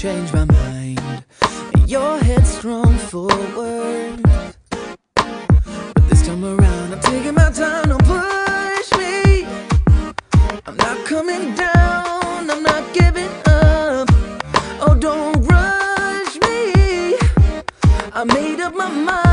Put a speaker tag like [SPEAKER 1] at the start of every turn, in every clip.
[SPEAKER 1] change my mind. You're headstrong forward. But this time around, I'm taking my time, don't push me. I'm not coming down, I'm not giving up. Oh, don't rush me. I made up my mind,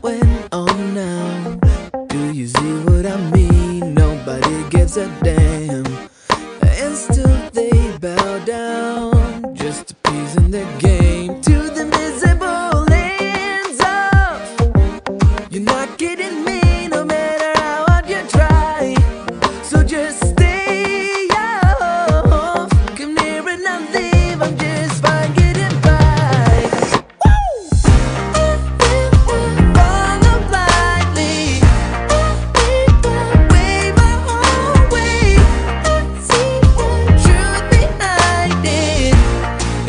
[SPEAKER 1] going on now? Do you see what I mean? Nobody gives a damn. And still they bow down just to peace in the game.